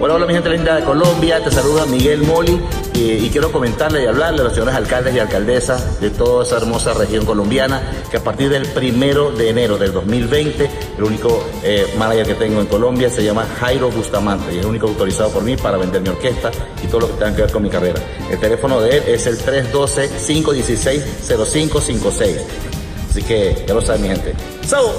Hola, hola mi gente linda de Colombia, te saluda Miguel Moli eh, y quiero comentarle y hablarle a los señores alcaldes y alcaldesas de toda esa hermosa región colombiana que a partir del primero de enero del 2020 el único eh, manager que tengo en Colombia se llama Jairo Bustamante y es el único autorizado por mí para vender mi orquesta y todo lo que tenga que ver con mi carrera. El teléfono de él es el 312-516-0556. Así que ya lo saben mi gente. ¡Chao!